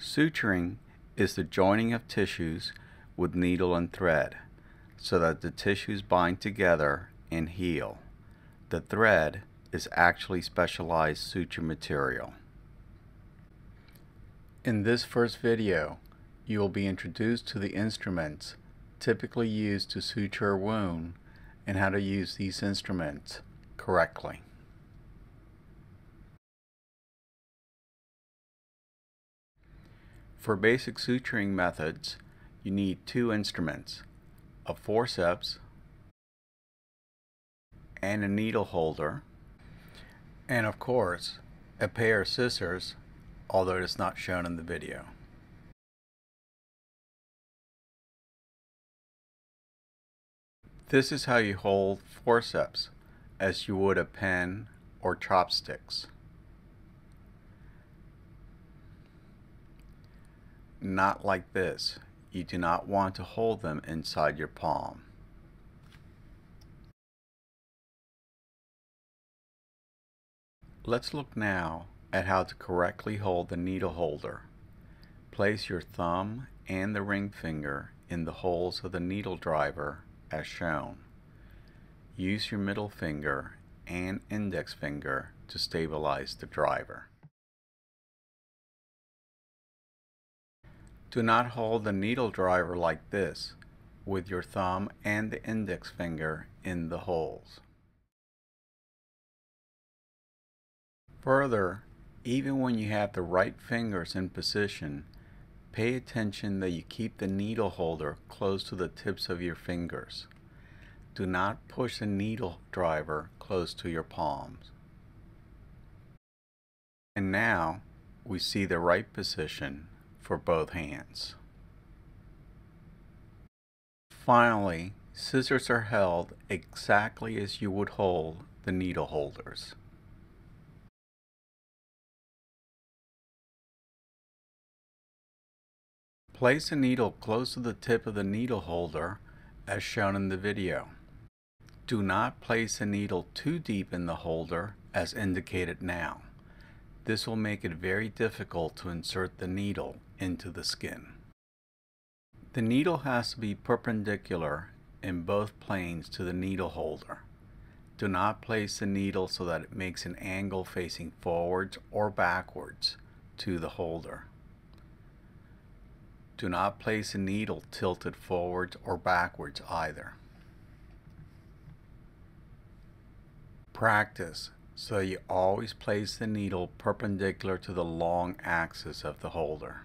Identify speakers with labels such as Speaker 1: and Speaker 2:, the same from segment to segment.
Speaker 1: Suturing is the joining of tissues with needle and thread so that the tissues bind together and heal. The thread is actually specialized suture material. In this first video, you will be introduced to the instruments typically used to suture a wound and how to use these instruments correctly. For basic suturing methods, you need two instruments, a forceps and a needle holder, and of course, a pair of scissors, although it is not shown in the video. This is how you hold forceps, as you would a pen or chopsticks. Not like this. You do not want to hold them inside your palm. Let's look now at how to correctly hold the needle holder. Place your thumb and the ring finger in the holes of the needle driver as shown. Use your middle finger and index finger to stabilize the driver. Do not hold the needle driver like this with your thumb and the index finger in the holes. Further, even when you have the right fingers in position, pay attention that you keep the needle holder close to the tips of your fingers. Do not push the needle driver close to your palms. And now we see the right position for both hands. Finally, scissors are held exactly as you would hold the needle holders. Place a needle close to the tip of the needle holder as shown in the video. Do not place a needle too deep in the holder as indicated now. This will make it very difficult to insert the needle into the skin. The needle has to be perpendicular in both planes to the needle holder. Do not place the needle so that it makes an angle facing forwards or backwards to the holder. Do not place a needle tilted forwards or backwards either. Practice so you always place the needle perpendicular to the long axis of the holder.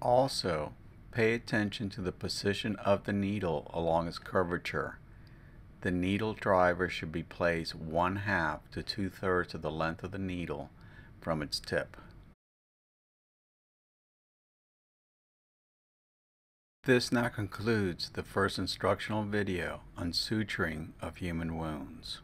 Speaker 1: Also, pay attention to the position of the needle along its curvature. The needle driver should be placed one half to two thirds of the length of the needle from its tip. This now concludes the first instructional video on suturing of human wounds.